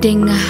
Dinga.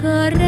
kerja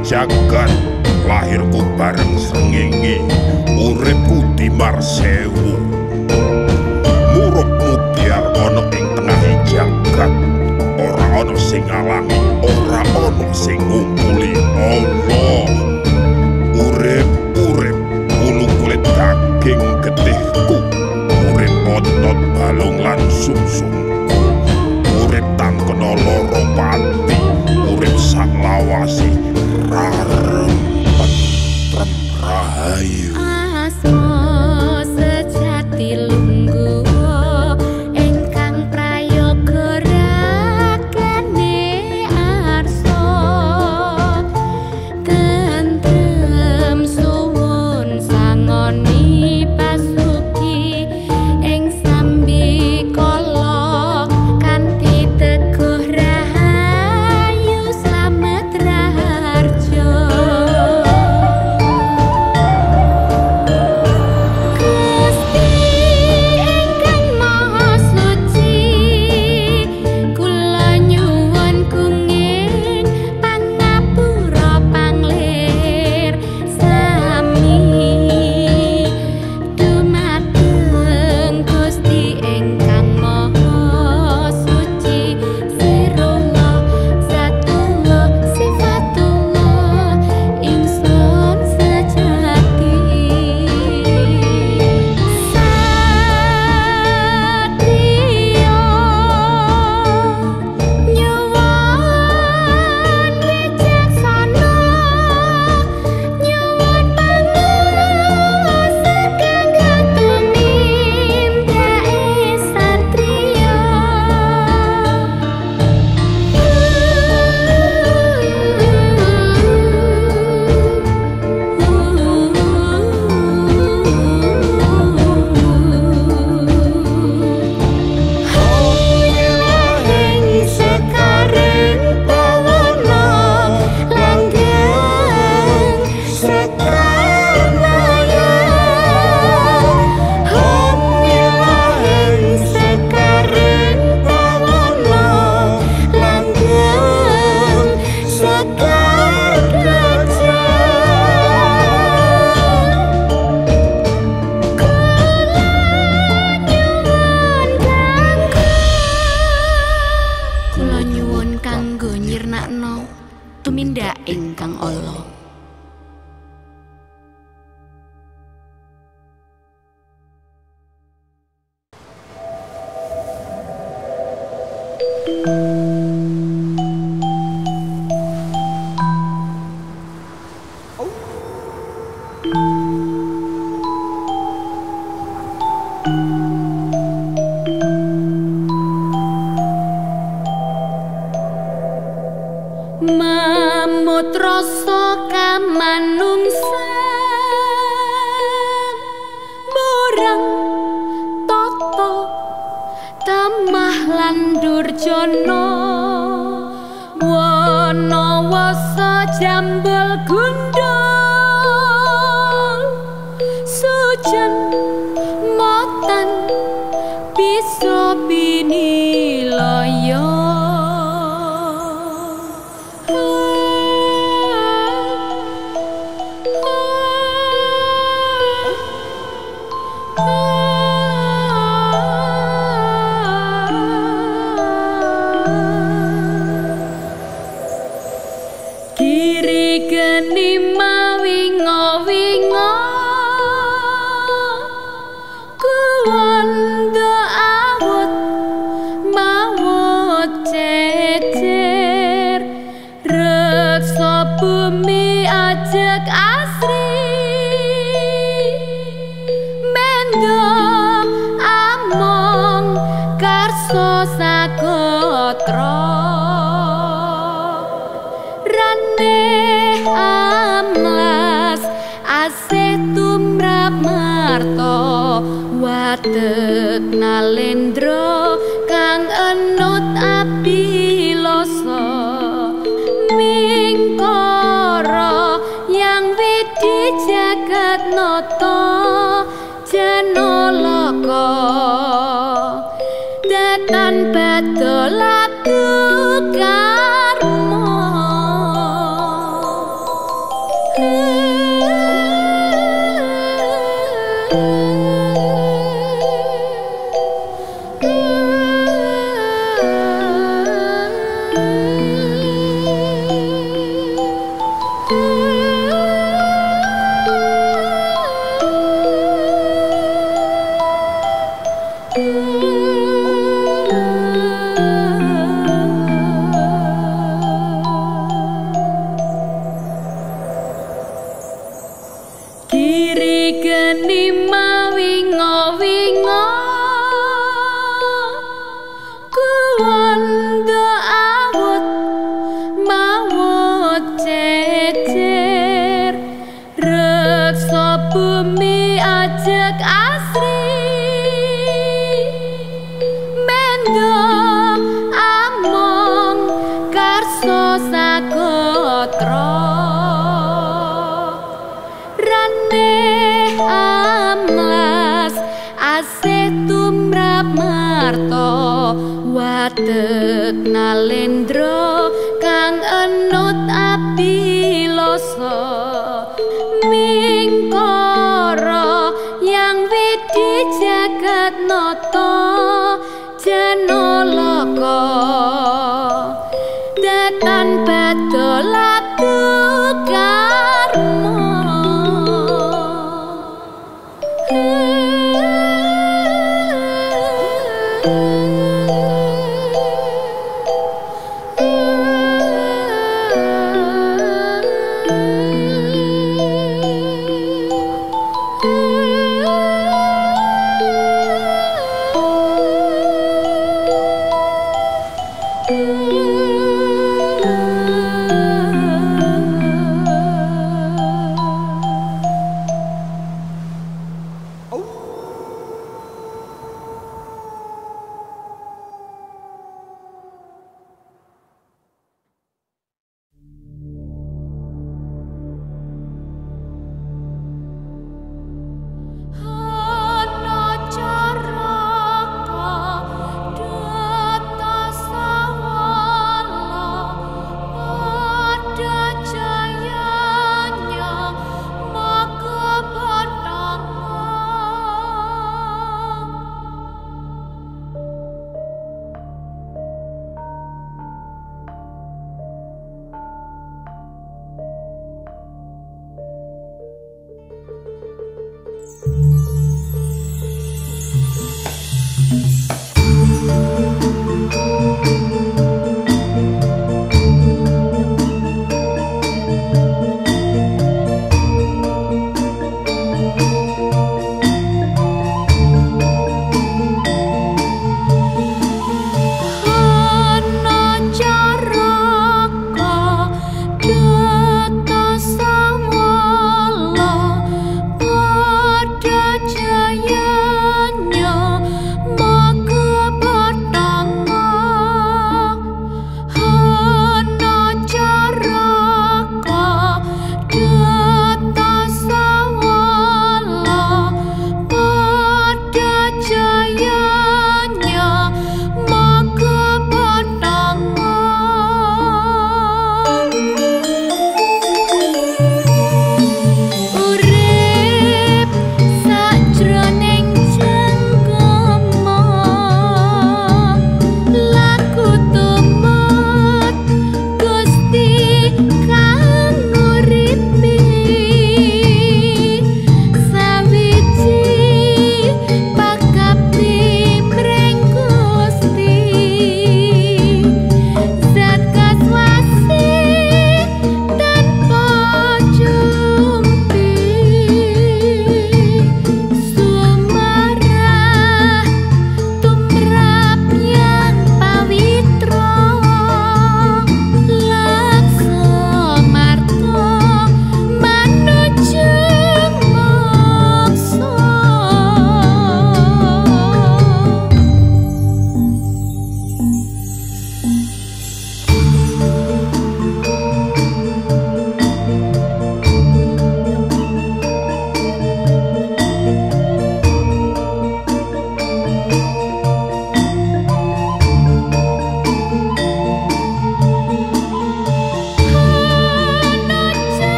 jagat lahirku bareng srengenge uripku di marsewu murukmu biar ana ing tengah jagat ora ana sing ngalami sambal kun Oh.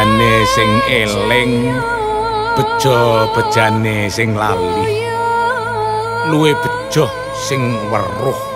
Bejane sing eling bejo bejane sing lali. Luwe bejo sing weruh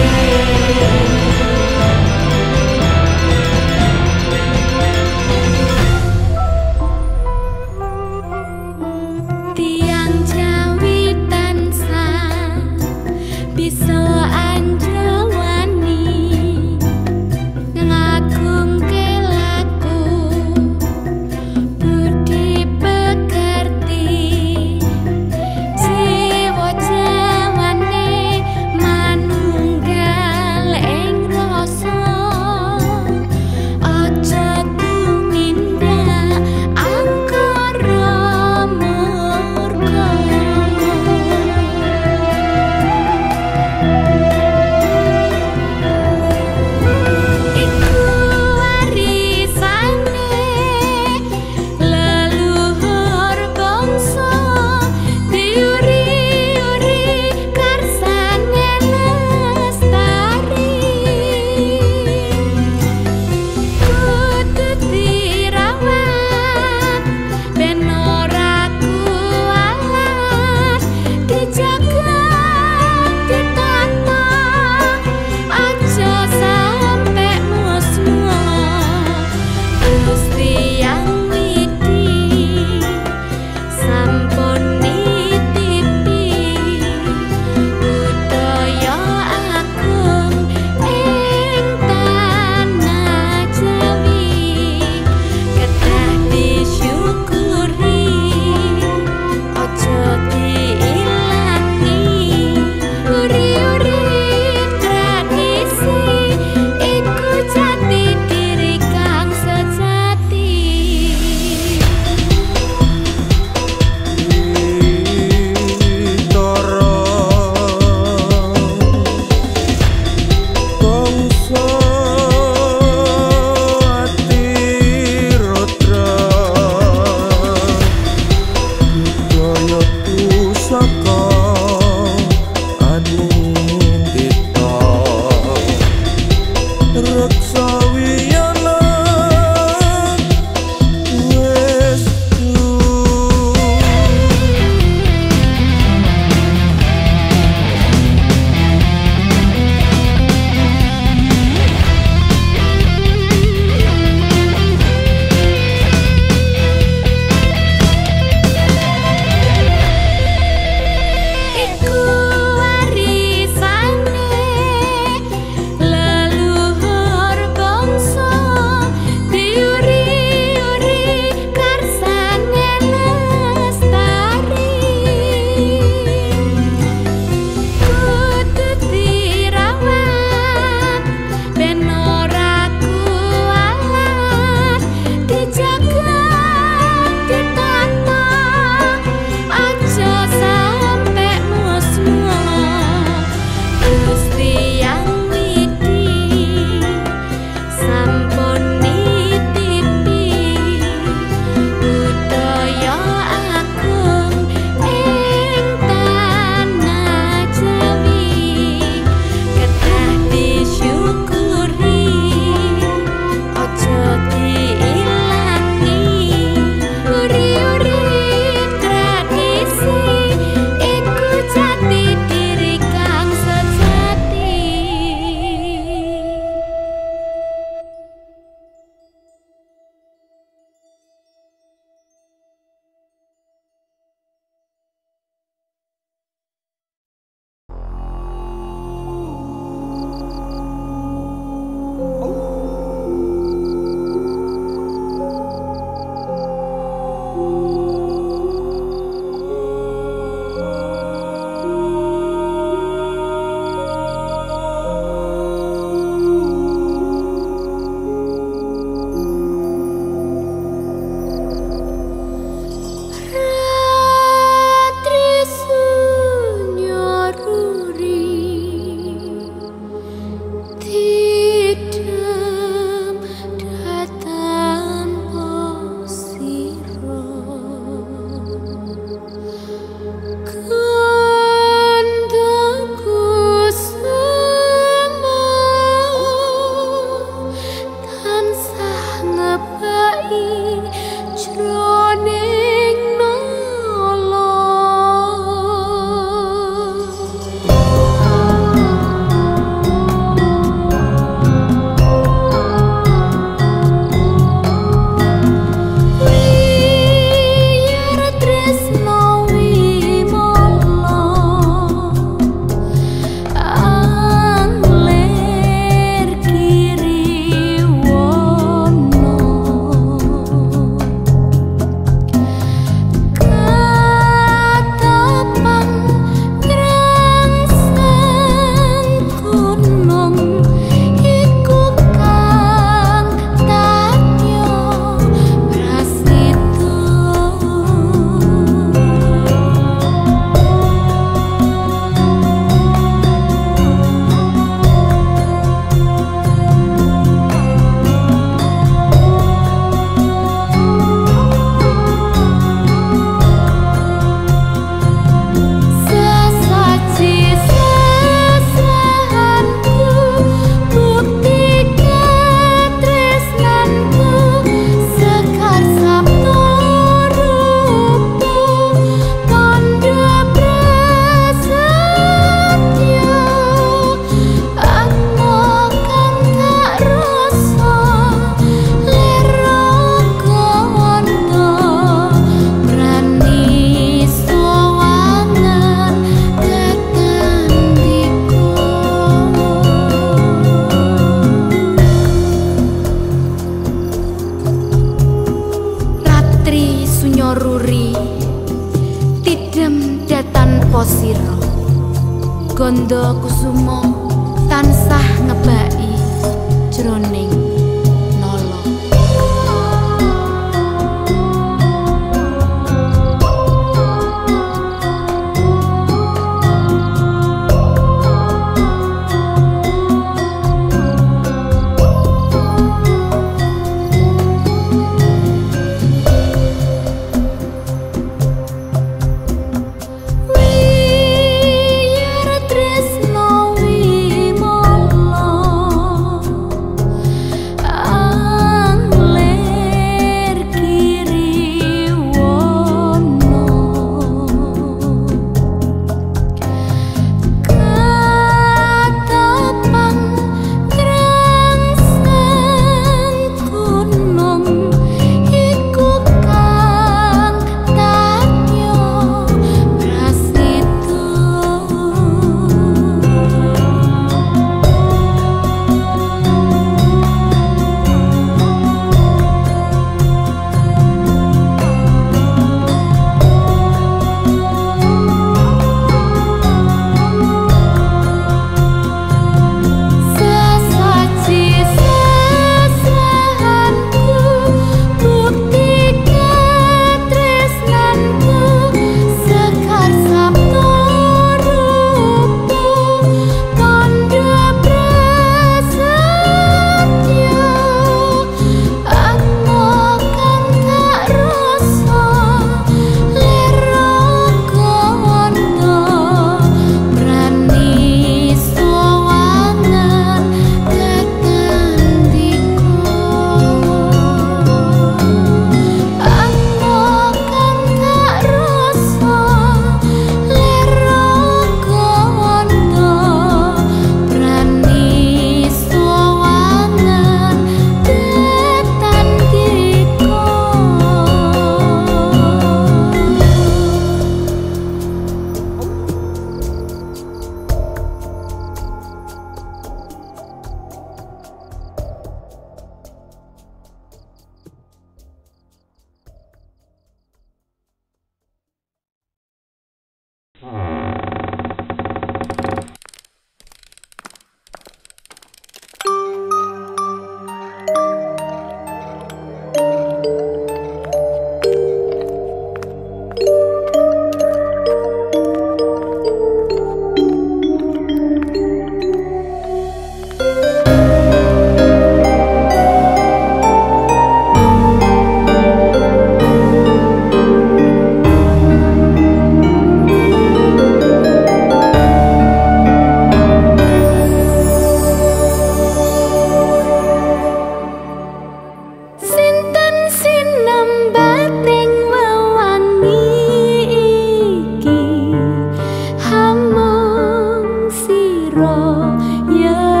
我